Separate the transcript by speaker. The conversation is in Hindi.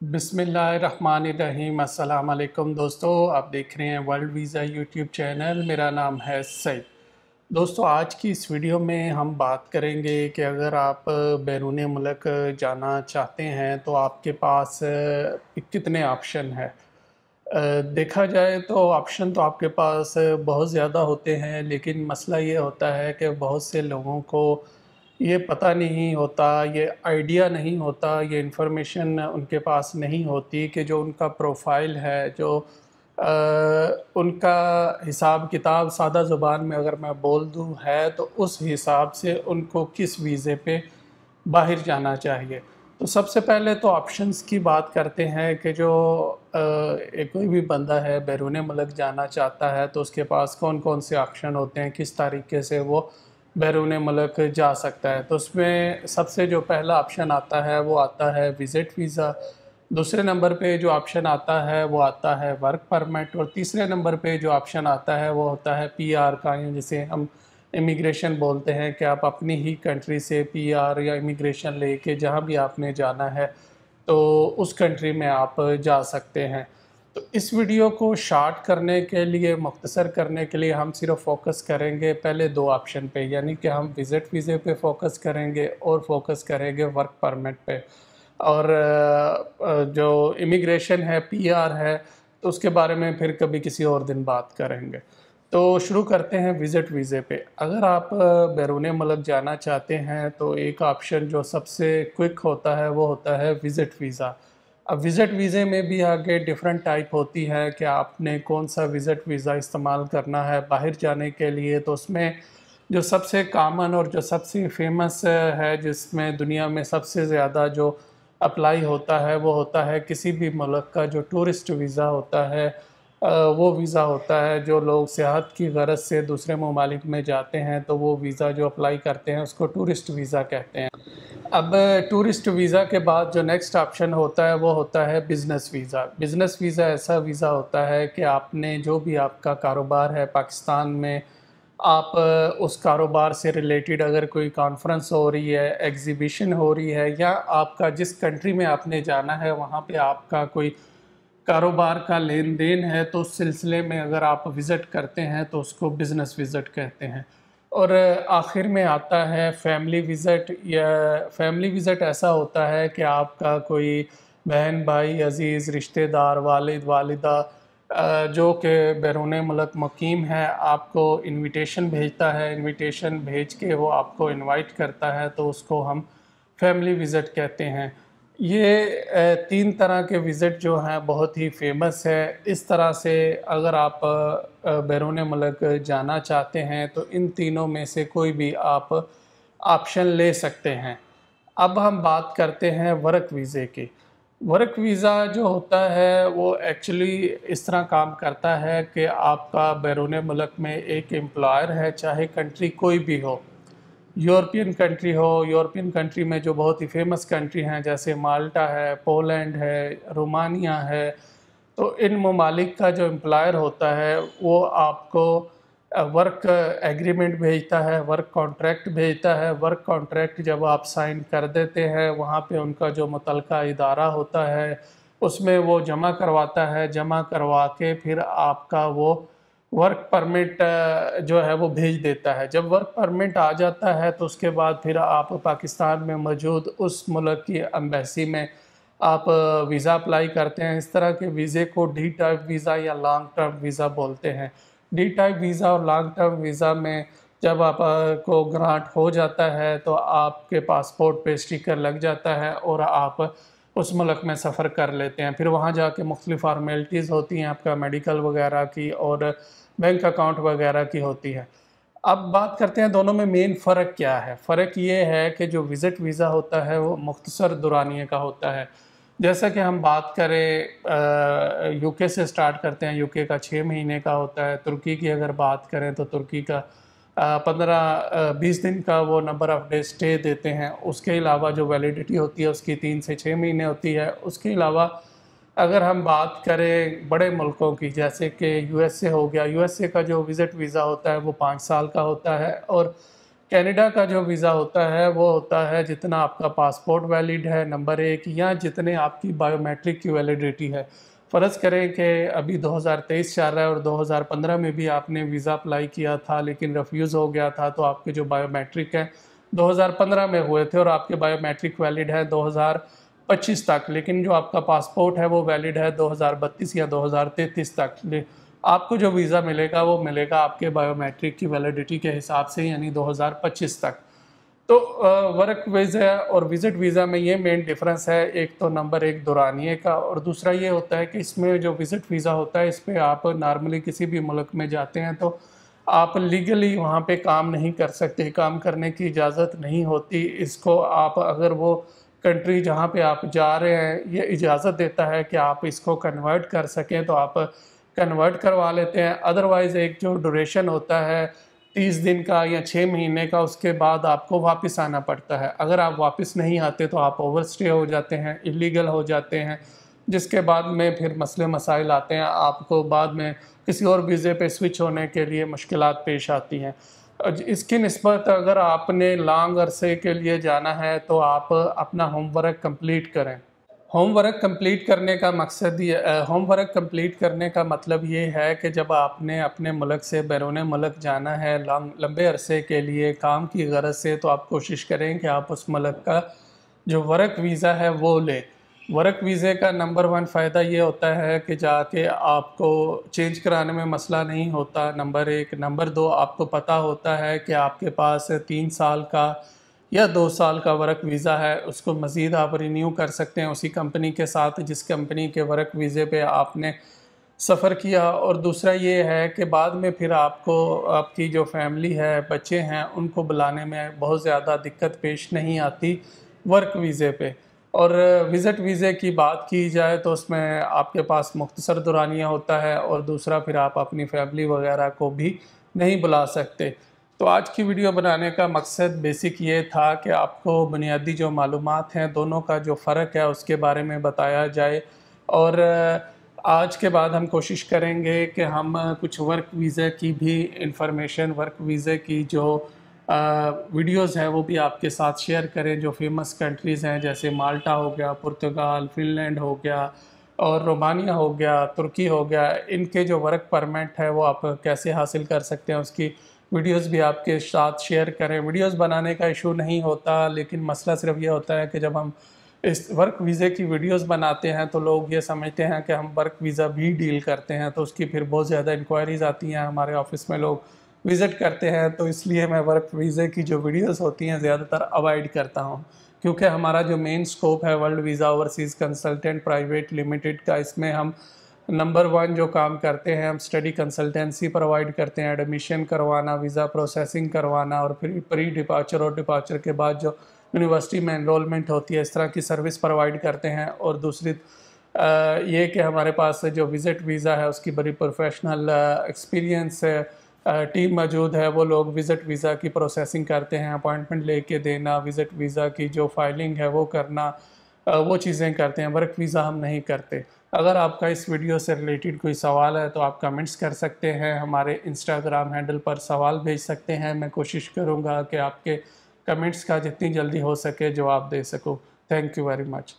Speaker 1: बिसमीम अल्लाम दोस्तों, आप देख रहे हैं वर्ल्ड वीज़ा यूट्यूब चैनल। मेरा नाम है सईद। दोस्तों, आज की इस वीडियो में हम बात करेंगे कि अगर आप बैरून मुल्क जाना चाहते हैं तो आपके पास कितने ऑप्शन है? देखा जाए तो ऑप्शन तो आपके पास बहुत ज़्यादा होते हैं, लेकिन मसला ये होता है कि बहुत से लोगों को ये पता नहीं होता ये आइडिया नहीं होता ये इन्फॉर्मेशन उनके पास नहीं होती कि जो उनका प्रोफ़ाइल है जो आ, उनका हिसाब किताब सादा ज़ुबान में अगर मैं बोल दूँ है तो उस हिसाब से उनको किस वीज़े पे बाहर जाना चाहिए। तो सबसे पहले तो ऑप्शंस की बात करते हैं कि जो आ, एक कोई भी बंदा है बैरून मलक जाना चाहता है तो उसके पास कौन कौन से ऑप्शन होते हैं किस तरीके से वो बैरून मलक जा सकता है। तो उसमें सबसे जो पहला ऑप्शन आता है, वो आता है विज़िट वीज़ा दूसरे नंबर पे जो ऑप्शन आता है, वो आता है वर्क परमिट और तीसरे नंबर पे जो ऑप्शन आता है, वो होता है पीआर का, या जिसे हम इमिग्रेशन बोलते हैं कि आप अपनी ही कंट्री से पीआर या इमिग्रेशन लेके जहाँ भी आपने जाना है तो उस कंट्री में आप जा सकते हैं। तो इस वीडियो को शार्ट करने के लिए, मुख्तसर करने के लिए हम सिर्फ़ फोकस करेंगे पहले दो ऑप्शन पे, यानी कि हम विज़िट वीज़े पे फोकस करेंगे और फोकस करेंगे वर्क परमिट पे। और जो इमिग्रेशन है पीआर है तो उसके बारे में फिर कभी किसी और दिन बात करेंगे। तो शुरू करते हैं विज़िट वीज़े पे। अगर आप बैरून मुल्क जाना चाहते हैं तो एक ऑप्शन जो सबसे क्विक होता है, वो होता है विज़िट वीज़ा अब विज़िट वीज़े में भी आगे डिफरेंट टाइप होती है कि आपने कौन सा विज़िट वीज़ा इस्तेमाल करना है बाहर जाने के लिए। तो उसमें जो सबसे कामन और जो सबसे फ़ेमस है, जिसमें दुनिया में सबसे ज़्यादा जो अप्लाई होता है, वो होता है किसी भी मुल्क का जो टूरिस्ट वीज़ा होता है। वो वीज़ा होता है जो लोग सियाहत की गरज से दूसरे ममालिक में जाते हैं तो वो वीज़ा जो अप्लाई करते हैं, उसको टूरिस्ट वीज़ा कहते हैं। अब टूरिस्ट वीज़ा के बाद जो नेक्स्ट ऑप्शन होता है, वो होता है बिज़नेस वीज़ा। बिज़नेस वीज़ा ऐसा वीज़ा होता है कि आपने जो भी आपका कारोबार है पाकिस्तान में, आप उस कारोबार से रिलेटेड अगर कोई कॉन्फ्रेंस हो रही है एग्ज़िबिशन हो रही है, या आपका जिस कंट्री में आपने जाना है, वहाँ पे आपका कोई कारोबार का लेन देन है तो उस सिलसिले में अगर आप विज़िट करते हैं तो उसको बिज़नेस विज़िट कहते हैं। और आखिर में आता है फैमिली विज़िट या फैमिली विज़िट ऐसा होता है कि आपका कोई बहन, भाई, अज़ीज़, रिश्तेदार, वालिद, वालिदा जो कि बैरून मलक मकीम है, आपको इनविटेशन भेजता है। इनविटेशन भेज के वो आपको इनवाइट करता है तो उसको हम फैमिली विज़िट कहते हैं। ये तीन तरह के विज़िट जो हैं बहुत ही फ़ेमस है। इस तरह से अगर आप बैरून मुल्क जाना चाहते हैं तो इन तीनों में से कोई भी आप ऑप्शन ले सकते हैं। अब हम बात करते हैं वर्क वीज़े की। वर्क वीज़ा जो होता है वो एक्चुअली इस तरह काम करता है कि आपका बैरून मुल्क में एक एम्प्लॉयर है, चाहे कंट्री कोई भी हो। यूरोपियन कंट्री हो, यूरोपियन कंट्री में जो बहुत ही फ़ेमस कंट्री हैं, जैसे माल्टा है, पोलैंड है, रोमानिया है तो इन ममालिक का जो एम्प्लॉयर होता है, वो आपको वर्क एग्रीमेंट भेजता है वर्क कॉन्ट्रैक्ट भेजता है। वर्क कॉन्ट्रैक्ट जब आप साइन कर देते हैं, वहाँ पे उनका जो मुतल इदारा होता है, उसमें वो जमा करवाता है। जमा करवा के फिर आपका वो वर्क परमिट जो है वो भेज देता है। जब वर्क परमिट आ जाता है तो उसके बाद फिर आप पाकिस्तान में मौजूद उस मुल्क की अम्बेसी में आप वीज़ा अप्लाई करते हैं। इस तरह के वीज़े को डी टाइप वीज़ा या लॉन्ग टर्म वीज़ा बोलते हैं। डी टाइप वीज़ा और लॉन्ग टर्म वीज़ा में जब आप को ग्रांट हो जाता है तो आपके पासपोर्ट पे स्टिकर लग जाता है और आप उस मुल्क में सफ़र कर लेते हैं। फिर वहाँ जाके मुख्तलिफ़ फार्मेलिटीज़ होती हैं, आपका मेडिकल वगैरह की और बैंक अकाउंट वगैरह की होती है। अब बात करते हैं दोनों में मेन फ़र्क क्या है? फ़र्क ये है कि जो विज़िट वीज़ा होता है, वो मुख्तसर दुरानिए का होता है। जैसा कि हम बात करें यूके से स्टार्ट करते हैं यूके का छः महीने का होता है। तुर्की की अगर बात करें तो तुर्की का पंद्रह बीस दिन का वो नंबर ऑफ़ डे स्टे देते हैं। उसके अलावा जो वैलिडिटी होती है, उसकी तीन से छः महीने होती है। उसके अलावा अगर हम बात करें बड़े मुल्कों की, जैसे कि यूएसए हो गया यूएसए का जो विज़िट वीज़ा होता है वो पाँच साल का होता है और कनाडा का जो वीज़ा होता है वो होता है जितना आपका पासपोर्ट वैलिड है नंबर एक, या जितने आपकी बायोमेट्रिक की वैलिडिटी है। फ़र्ज़ करें कि अभी 2023 चल रहा है और 2015 में भी आपने वीज़ा अप्लाई किया था, लेकिन रफ्यूज़ हो गया था तो आपके जो बायोमेट्रिक है 2015 में हुए थे और आपके बायोमेट्रिक वैलिड हैं है 2025 तक, लेकिन जो आपका पासपोर्ट है वो वैलिड है 2032 या 2033 तक। आपको जो वीज़ा मिलेगा, वो मिलेगा आपके बायोमेट्रिक की वैलिडिटी के हिसाब से, यानी 2025 तक। तो वर्क वीज़ा और विज़िट वीज़ा में ये मेन डिफरेंस है, एक तो नंबर एक दुरानिए का, और दूसरा ये होता है कि इसमें जो विज़िट वीज़ा होता है इस पर आप नॉर्मली किसी भी मुल्क में जाते हैं तो आप लीगली वहाँ पे काम नहीं कर सकते, काम करने की इजाज़त नहीं होती। इसको आप अगर वो कंट्री जहाँ पे आप जा रहे हैं, ये इजाज़त देता है कि आप इसको कन्वर्ट कर सकें तो आप कन्वर्ट करवा लेते हैं। अदरवाइज़ एक जो ड्यूरेशन होता है, तीस दिन का या छः महीने का, उसके बाद आपको वापस आना पड़ता है। अगर आप वापस नहीं आते तो आप ओवर स्टे हो जाते हैं इलीगल हो जाते हैं, जिसके बाद में फिर मसले मसाइल आते हैं। आपको बाद में किसी और वीज़े पे स्विच होने के लिए मुश्किल पेश आती हैं। इसकी नस्बत अगर आपने लॉन्ग अरसे के लिए जाना है तो आप अपना होमवर्क कंप्लीट करें। होमवर्क कंप्लीट करने का मकसद ये होमवर्क कंप्लीट करने का मतलब ये है कि जब आपने अपने मुल्क से, बैरून मुल्क जाना है लॉन्ग लंबे अरसे के लिए, काम की गरज से तो आप कोशिश करें कि आप उस मुल्क का जो वर्क वीज़ा है, वो लें। वर्क वीज़े का नंबर वन फ़ायदा ये होता है कि जाके आपको चेंज कराने में मसला नहीं होता, नंबर एक। नंबर दो, आपको पता होता है कि आपके पास तीन साल का या दो साल का वर्क वीज़ा है, उसको मज़ीद आप रिन्यू कर सकते हैं उसी कंपनी के साथ, जिस कंपनी के वर्क वीज़े पे आपने सफ़र किया। और दूसरा ये है कि बाद में फिर आपको, आपकी जो फैमिली है, बच्चे हैं, उनको बुलाने में बहुत ज़्यादा दिक्कत पेश नहीं आती वर्क वीज़े पे। और विज़िट वीज़े की बात की जाए तो उसमें आपके पास मुख्तसर दुरानिया होता है और दूसरा फिर आप अपनी फैमिली वगैरह को भी नहीं बुला सकते। तो आज की वीडियो बनाने का मकसद बेसिक ये था कि आपको बुनियादी जो मालूम हैं, दोनों का जो फ़र्क है उसके बारे में बताया जाए और आज के बाद हम कोशिश करेंगे कि हम कुछ वर्क वीज़ा की भी इंफॉर्मेशन वर्क वीज़े की जो वीडियोस हैं वो भी आपके साथ शेयर करें, जो फ़ेमस कंट्रीज़ हैं, जैसे माल्टा हो गया, पुर्तगाल, फिनलैंड हो गया और रोमानिया हो गया, तुर्की हो गया। इनके जो वर्क परमिट है वो आप कैसे हासिल कर सकते हैं, उसकी वीडियोस भी आपके साथ शेयर करें। वीडियोस बनाने का इशू नहीं होता, लेकिन मसला सिर्फ़ ये होता है कि जब हम इस वर्क वीज़े की वीडियोस बनाते हैं तो लोग ये समझते हैं कि हम वर्क वीज़ा भी डील करते हैं तो उसकी फिर बहुत ज़्यादा इंक्वायरीज़ आती हैं। हमारे ऑफ़िस में लोग विज़िट करते हैं तो इसलिए मैं वर्क वीज़े की जो वीडियोस होती हैं ज़्यादातर अवॉइड करता हूँ। क्योंकि हमारा जो मेन स्कोप है world visa overseas consultant private limited का, इसमें हम नंबर वन जो काम करते हैं, हम स्टडी कंसल्टेंसी प्रोवाइड करते हैं, एडमिशन करवाना, वीज़ा प्रोसेसिंग करवाना और फिर प्री डिपार्चर और डिपार्चर के बाद जो यूनिवर्सिटी में इनरोलमेंट होती है, इस तरह की सर्विस प्रोवाइड करते हैं। और दूसरी ये कि हमारे पास जो विज़िट वीज़ा है, उसकी बड़ी प्रोफेशनल एक्सपीरियंस टीम मौजूद है, वो लोग विज़िट वीज़ा की प्रोसेसिंग करते हैं अपॉइंटमेंट लेके देना विज़िट वीज़ा की जो फाइलिंग है वो करना वो चीज़ें करते हैं वर्क वीज़ा हम नहीं करते। अगर आपका इस वीडियो से रिलेटेड कोई सवाल है तो आप कमेंट्स कर सकते हैं, हमारे इंस्टाग्राम हैंडल पर सवाल भेज सकते हैं, मैं कोशिश करूँगा कि आपके कमेंट्स का जितनी जल्दी हो सके जवाब दे सकूँ। Thank you very much